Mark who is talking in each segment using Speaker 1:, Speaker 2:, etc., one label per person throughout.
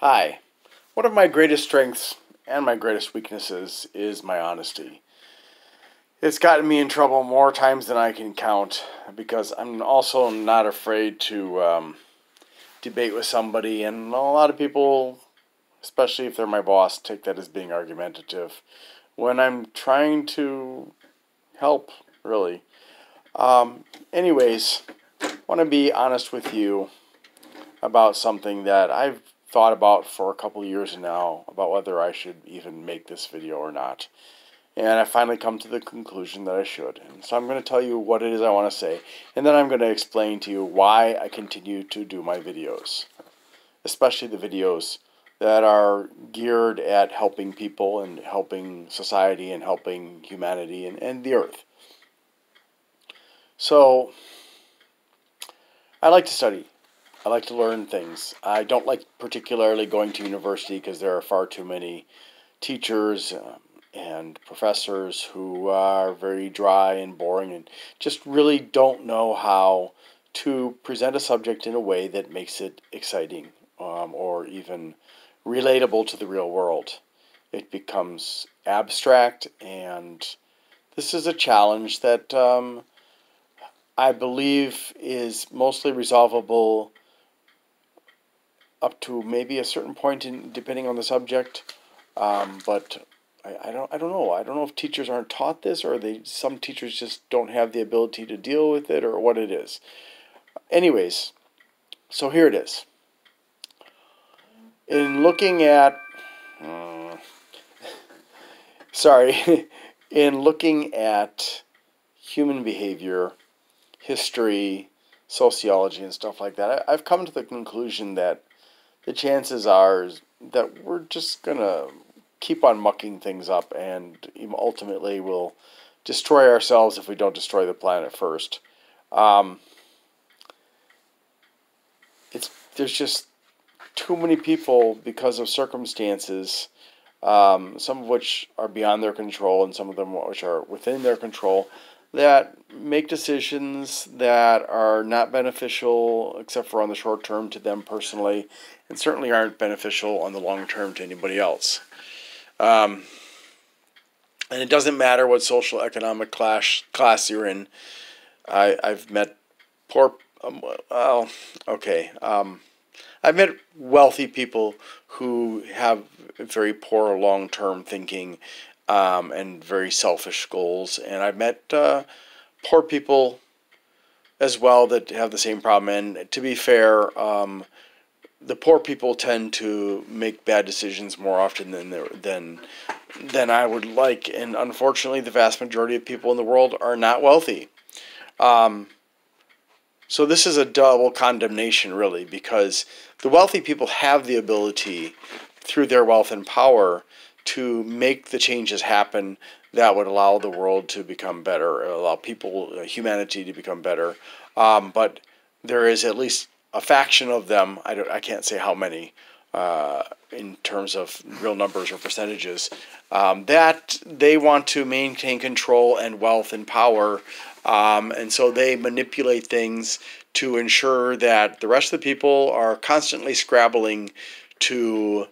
Speaker 1: Hi. One of my greatest strengths and my greatest weaknesses is my honesty. It's gotten me in trouble more times than I can count because I'm also not afraid to um, debate with somebody, and a lot of people, especially if they're my boss, take that as being argumentative when I'm trying to help, really. Um, anyways, want to be honest with you about something that I've thought about for a couple years now about whether I should even make this video or not. And I finally come to the conclusion that I should. And so I'm going to tell you what it is I want to say. And then I'm going to explain to you why I continue to do my videos. Especially the videos that are geared at helping people and helping society and helping humanity and, and the earth. So, I like to study. I like to learn things. I don't like particularly going to university because there are far too many teachers um, and professors who are very dry and boring and just really don't know how to present a subject in a way that makes it exciting um, or even relatable to the real world. It becomes abstract, and this is a challenge that um, I believe is mostly resolvable up to maybe a certain point in depending on the subject. Um, but I, I don't I don't know. I don't know if teachers aren't taught this or they some teachers just don't have the ability to deal with it or what it is. Anyways, so here it is. In looking at uh, sorry, in looking at human behavior, history, sociology and stuff like that, I, I've come to the conclusion that the chances are that we're just going to keep on mucking things up and ultimately we'll destroy ourselves if we don't destroy the planet first. Um, it's there's just too many people because of circumstances, um, some of which are beyond their control and some of them which are within their control, that make decisions that are not beneficial except for on the short term to them personally and certainly aren't beneficial on the long term to anybody else. Um, and it doesn't matter what social economic class class you're in. I I've met poor um, well okay um, I've met wealthy people who have very poor long term thinking um, and very selfish goals, and I've met uh, poor people as well that have the same problem. And to be fair, um, the poor people tend to make bad decisions more often than than than I would like, and unfortunately, the vast majority of people in the world are not wealthy. Um, so this is a double condemnation, really, because the wealthy people have the ability, through their wealth and power, to make the changes happen that would allow the world to become better, allow people, uh, humanity to become better. Um, but there is at least a faction of them, I, don't, I can't say how many uh, in terms of real numbers or percentages, um, that they want to maintain control and wealth and power. Um, and so they manipulate things to ensure that the rest of the people are constantly scrabbling to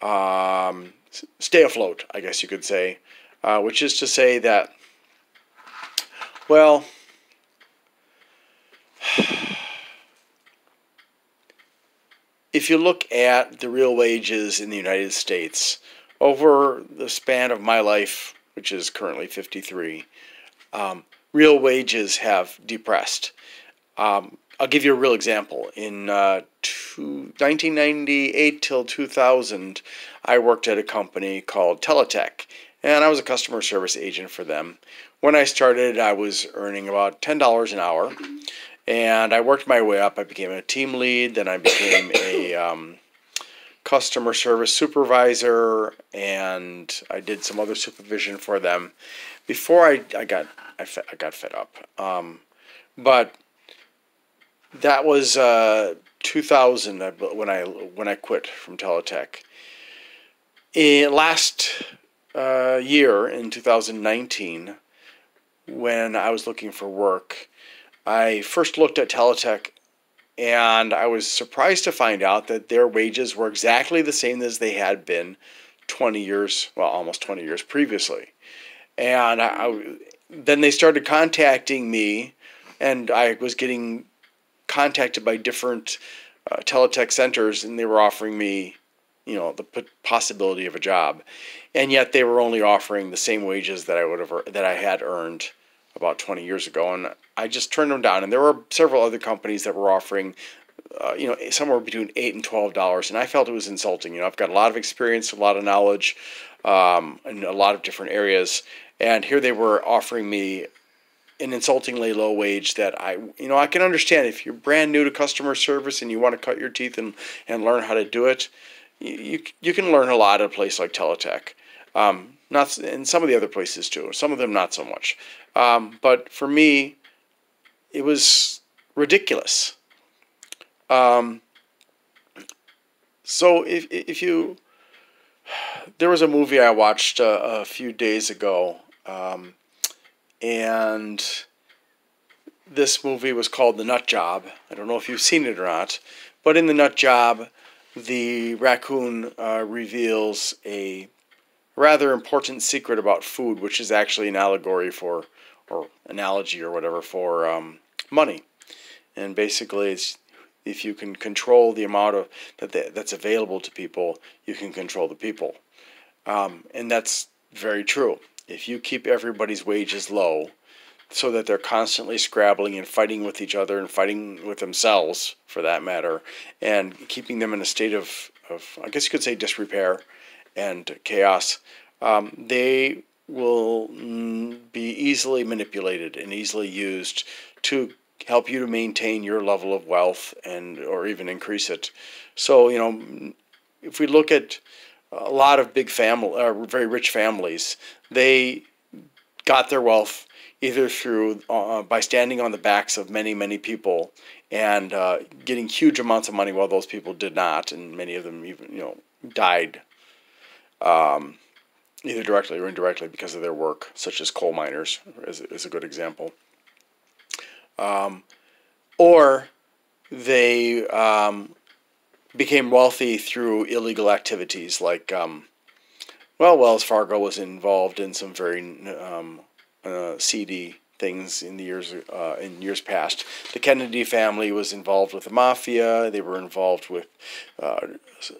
Speaker 1: um, stay afloat, I guess you could say, uh, which is to say that, well, if you look at the real wages in the United States over the span of my life, which is currently 53, um, real wages have depressed. Um, I'll give you a real example. In uh, two, 1998 till 2000, I worked at a company called Teletech, and I was a customer service agent for them. When I started, I was earning about $10 an hour and I worked my way up. I became a team lead, then I became a um, customer service supervisor, and I did some other supervision for them. Before I, I got I, I got fed up, um, but that was uh, 2000 when I when I quit from Teletech. In last uh, year in 2019, when I was looking for work, I first looked at Teletech and I was surprised to find out that their wages were exactly the same as they had been 20 years, well, almost 20 years previously. And I, I, then they started contacting me, and I was getting contacted by different uh, teletech centers, and they were offering me, you know, the possibility of a job, and yet they were only offering the same wages that I would have that I had earned about 20 years ago, and I just turned them down. And there were several other companies that were offering, uh, you know, somewhere between eight and twelve dollars, and I felt it was insulting. You know, I've got a lot of experience, a lot of knowledge, um, in a lot of different areas, and here they were offering me an insultingly low wage that I, you know, I can understand if you're brand new to customer service and you want to cut your teeth and, and learn how to do it, you, you can learn a lot at a place like Teletech. Um, not in some of the other places too. Some of them not so much. Um, but for me, it was ridiculous. Um, so if if you, there was a movie I watched a, a few days ago, um, and this movie was called The Nut Job. I don't know if you've seen it or not, but in The Nut Job, the raccoon uh, reveals a rather important secret about food, which is actually an allegory for, or analogy or whatever, for um, money. And basically, it's if you can control the amount of that that's available to people, you can control the people. Um, and that's very true. If you keep everybody's wages low, so that they're constantly scrabbling and fighting with each other and fighting with themselves, for that matter, and keeping them in a state of, of I guess you could say, disrepair, and chaos, um, they will be easily manipulated and easily used to help you to maintain your level of wealth and or even increase it. So you know, if we look at a lot of big family, uh, very rich families, they got their wealth either through uh, by standing on the backs of many many people and uh, getting huge amounts of money while those people did not, and many of them even you know died um, either directly or indirectly because of their work, such as coal miners is, is a good example. Um, or they um, became wealthy through illegal activities like, um, well, Wells Fargo was involved in some very um, uh, seedy things in the years uh, in years past. The Kennedy family was involved with the mafia. They were involved with uh,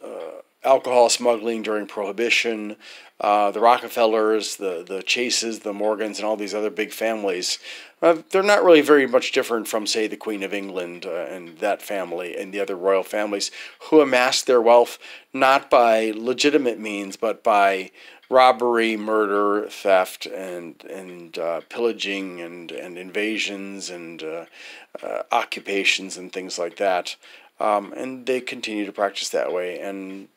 Speaker 1: uh alcohol smuggling during Prohibition, uh, the Rockefellers, the, the Chases, the Morgans, and all these other big families. Uh, they're not really very much different from, say, the Queen of England uh, and that family and the other royal families who amassed their wealth not by legitimate means, but by robbery, murder, theft, and and uh, pillaging and and invasions and uh, uh, occupations and things like that. Um, and they continue to practice that way. And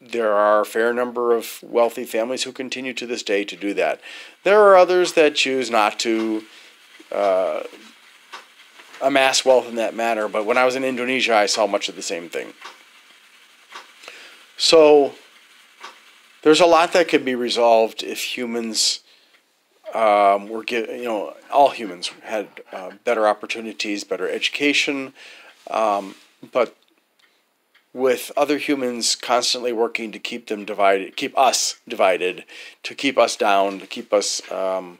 Speaker 1: there are a fair number of wealthy families who continue to this day to do that. There are others that choose not to uh, amass wealth in that manner, but when I was in Indonesia, I saw much of the same thing. So there's a lot that could be resolved if humans um, were, you know, all humans had uh, better opportunities, better education, um, but with other humans constantly working to keep them divided, keep us divided, to keep us down, to keep us um,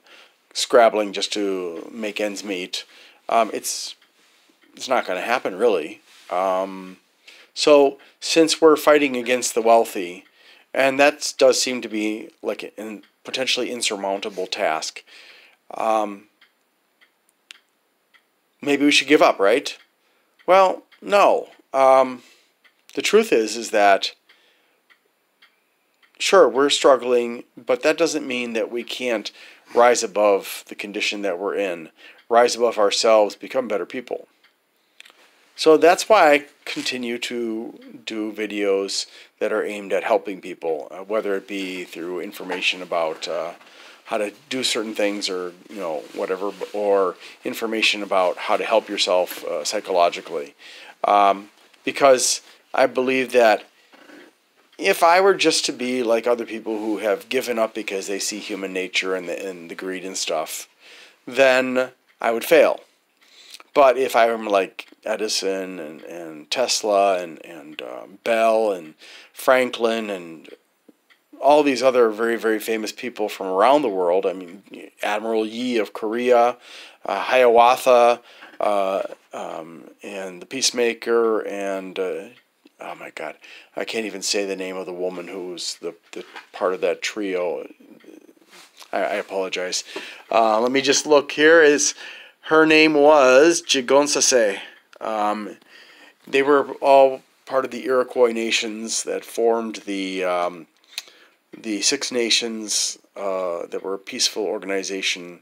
Speaker 1: scrabbling just to make ends meet. Um, it's it's not going to happen really. Um, so since we're fighting against the wealthy, and that does seem to be like a potentially insurmountable task. Um, maybe we should give up, right? Well, no. The truth is is that sure we're struggling but that doesn't mean that we can't rise above the condition that we're in rise above ourselves become better people. So that's why i continue to do videos that are aimed at helping people uh, whether it be through information about uh, how to do certain things or you know whatever or information about how to help yourself uh, psychologically. Um, because I believe that if I were just to be like other people who have given up because they see human nature and the, and the greed and stuff, then I would fail. But if I'm like Edison and, and Tesla and, and uh, Bell and Franklin and all these other very, very famous people from around the world, I mean, Admiral Yi of Korea, uh, Hiawatha, uh, um, and the Peacemaker, and uh, oh my God, I can't even say the name of the woman who was the, the part of that trio. I, I apologize. Uh, let me just look here. Is her name was Jigonsase. Um, they were all part of the Iroquois nations that formed the um, the Six Nations uh, that were a peaceful organization,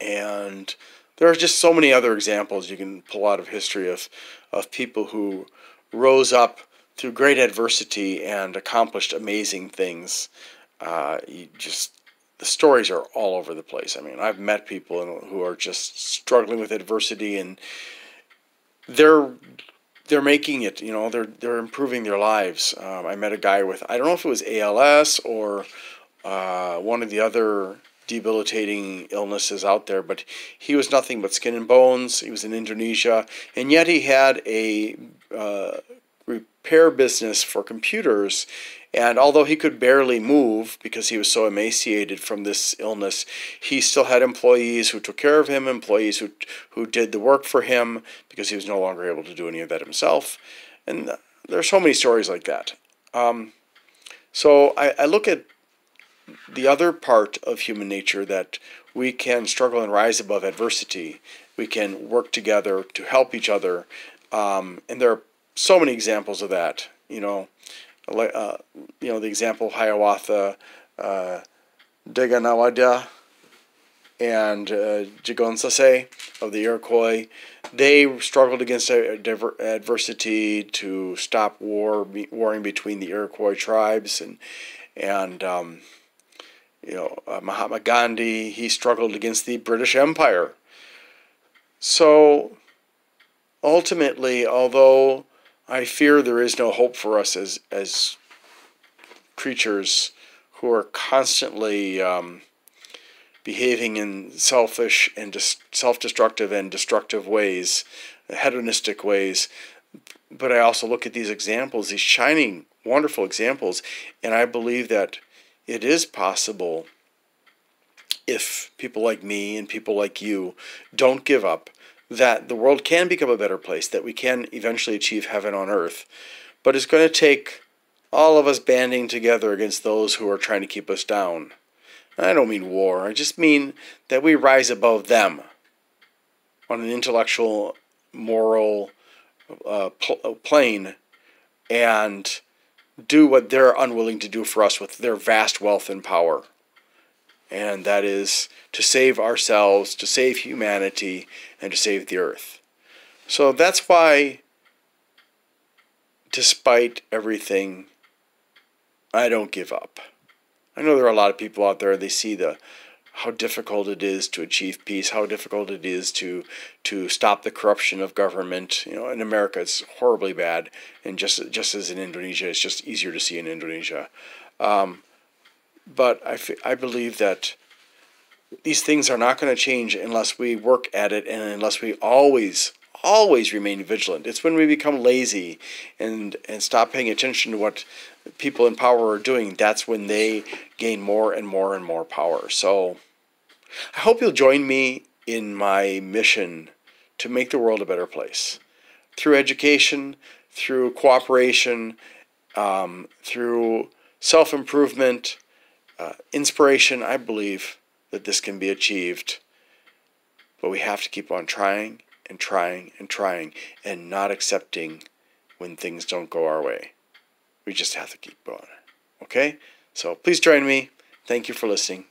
Speaker 1: and there are just so many other examples you can pull out of history of of people who rose up through great adversity and accomplished amazing things. Uh, you just the stories are all over the place. I mean, I've met people who are just struggling with adversity and they're they're making it. You know, they're they're improving their lives. Um, I met a guy with I don't know if it was ALS or uh, one of the other debilitating illnesses out there, but he was nothing but skin and bones. He was in Indonesia, and yet he had a uh, repair business for computers. And although he could barely move because he was so emaciated from this illness, he still had employees who took care of him, employees who, who did the work for him because he was no longer able to do any of that himself. And there are so many stories like that. Um, so I, I look at the other part of human nature that we can struggle and rise above adversity. We can work together to help each other. Um, and there are so many examples of that. You know, uh, you know the example Hiawatha, uh, Deganawada, and uh, Jigonsase of the Iroquois. They struggled against adversity to stop war, warring between the Iroquois tribes, and and um, you know uh, Mahatma Gandhi. He struggled against the British Empire. So ultimately, although I fear there is no hope for us as as creatures who are constantly um, behaving in selfish and dis- self-destructive and destructive ways, hedonistic ways. But I also look at these examples, these shining, wonderful examples, and I believe that it is possible if people like me and people like you don't give up that the world can become a better place, that we can eventually achieve heaven on earth. But it's going to take all of us banding together against those who are trying to keep us down. I don't mean war, I just mean that we rise above them on an intellectual, moral uh, pl- uh, plane and do what they're unwilling to do for us with their vast wealth and power and that is to save ourselves, to save humanity, and to save the earth. So that's why, despite everything, I don't give up. I know there are a lot of people out there, they see the how difficult it is to achieve peace, how difficult it is to to stop the corruption of government. You know, in America it's horribly bad, and just just as in Indonesia, it's just easier to see in Indonesia. Um, but I, I believe that these things are not going to change unless we work at it and unless we always always remain vigilant it's when we become lazy and and stop paying attention to what people in power are doing that's when they gain more and more and more power so i hope you'll join me in my mission to make the world a better place through education through cooperation um, through self-improvement uh, inspiration, I believe that this can be achieved. But we have to keep on trying and trying and trying and not accepting when things don't go our way. We just have to keep going. Okay? So please join me. Thank you for listening.